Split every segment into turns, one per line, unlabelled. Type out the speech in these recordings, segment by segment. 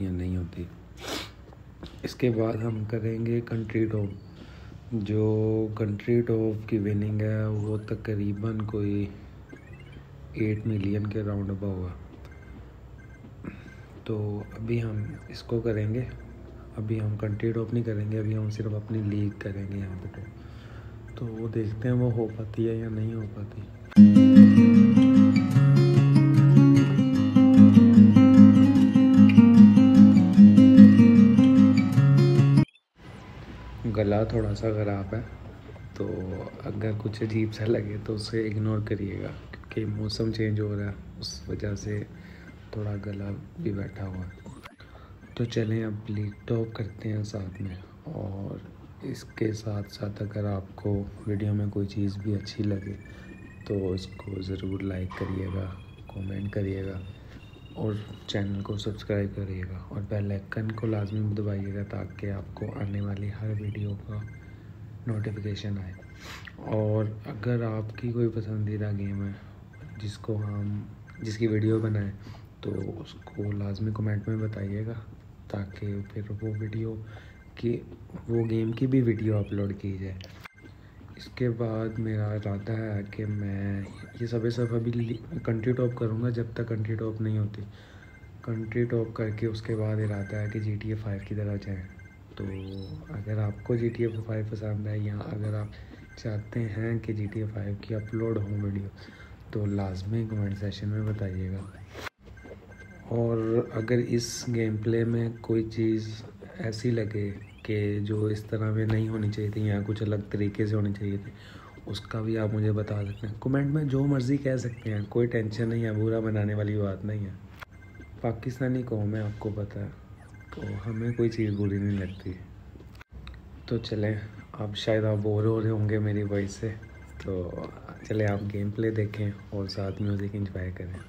या नहीं होती। इसके बाद हम करेंगे कंट्री टॉप जो कंट्री टॉप की विनिंग है, वो तकरीबन कोई एट मिलियन के राउंड अबा हुआ तो अभी हम इसको करेंगे। अभी हम कंट्री टॉप नहीं करेंगे, अभी हम सिर्फ़ अपनी लीग करेंगे यहाँ पे। तो वो देखते हैं वो हो पाती है या नहीं हो पाती। गला थोड़ा सा ख़राब है तो अगर कुछ अजीब सा लगे तो उसे इग्नोर करिएगा, क्योंकि मौसम चेंज हो रहा है, उस वजह से थोड़ा गला भी बैठा हुआ तो चलें अब लीक टॉप करते हैं साथ में, और इसके साथ साथ अगर आपको वीडियो में कोई चीज़ भी अच्छी लगे तो इसको ज़रूर लाइक करिएगा कमेंट करिएगा। और चैनल को सब्सक्राइब करिएगा और बेल आइकन को लाजमी दबाइएगा ताकि आपको आने वाली हर वीडियो का नोटिफिकेशन आए। और अगर आपकी कोई पसंदीदा गेम है जिसको हम, जिसकी वीडियो बनाएँ तो उसको लाजमी कमेंट में बताइएगा ताकि फिर वो वीडियो की, वो गेम की भी वीडियो अपलोड की जाए। इसके बाद मेरा इरादा है कि मैं ये सब सब अभी कंट्री टॉप करूँगा जब तक कंट्री टॉप नहीं होती। कंट्री टॉप करके उसके बाद इरादा है कि जी टी ए फाइव की तरह जाएँ। तो अगर आपको जी टी ए फाइव पसंद है या अगर आप चाहते हैं कि जी टी ए फाइव की अपलोड हो वीडियो तो लाजमी कमेंट सेशन में बताइएगा। और अगर इस गेम प्ले में कोई चीज़ ऐसी लगे कि जो इस तरह में नहीं होनी चाहिए थी या कुछ अलग तरीके से होनी चाहिए थी, उसका भी आप मुझे बता सकते हैं। कमेंट में जो मर्ज़ी कह सकते हैं, कोई टेंशन नहीं है बुरा बनाने वाली बात नहीं है। पाकिस्तानी कौम है, आपको पता है तो हमें कोई चीज़ बुरी नहीं लगती। तो चलें अब शायद आप बोर हो रहे होंगे मेरी वॉइस से तो चले आप गेम प्ले देखें और साथ म्यूज़िक इंजॉय करें।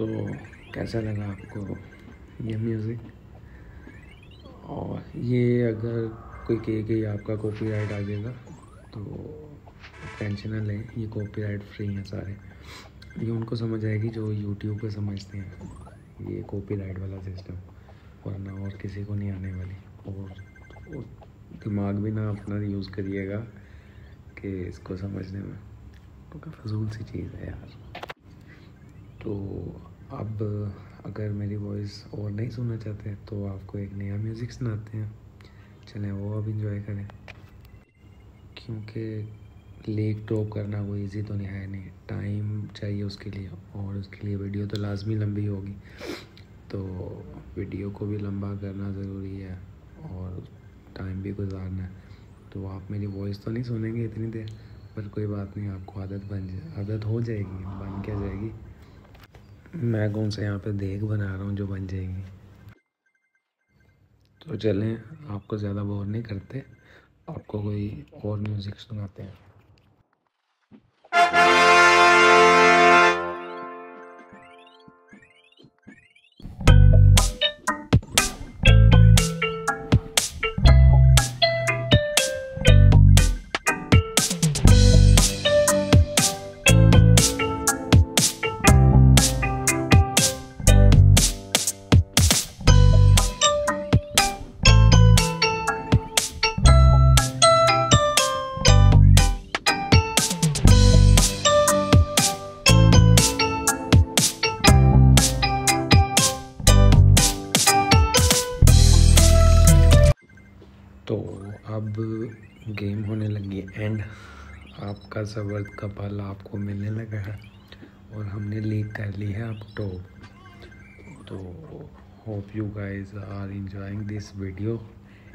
सो so, कैसा लगा आपको ये म्यूज़िक और ये अगर कोई कहे कि आपका कॉपीराइट आ जाएगा तो टेंशन ना लें ये कॉपीराइट फ्री हैं सारे। ये उनको समझ आएगी जो यूट्यूब पे समझते हैं। ये कॉपीराइट वाला सिस्टम वरना और किसी को नहीं आने वाली। और, और दिमाग भी ना अपना यूज़ करिएगा कि इसको समझने में। क्योंकि फजूल सी चीज़ है यार। तो अब अगर मेरी वॉइस और नहीं सुनना चाहते तो आपको एक नया म्यूज़िक सुनाते हैं। चलें, वो अब इंजॉय करें। क्योंकि लेक टॉप करना कोई इजी तो नहीं है नहीं। टाइम चाहिए उसके लिए, और उसके लिए वीडियो तो लाजमी लंबी होगी। तो वीडियो को भी लंबा करना ज़रूरी है, और टाइम भी गुजारना है। तो आप मेरी वॉइस तो नहीं सुनेंगे इतनी देर, पर कोई बात नहीं, आपको आदत बन, आदत हो जाएगी, बन क्या जाएगी। मैं सा यहाँ पे देख बना रहा हूँ जो बन जाएगी? तो चलें, आपको ज़्यादा बोर नहीं करते। आपको कोई और म्यूज़िक सुनाते हैं। अब गेम होने लगी एंड आपका सबर का पल आपको मिलने लगा है और हमने लीक कर ली है अब टॉप तो hope you guys are enjoying this video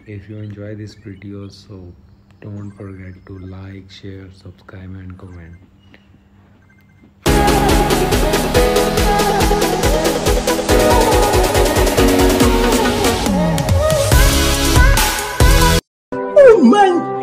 if you enjoy this video so don't forget to like share subscribe and comment
mãe.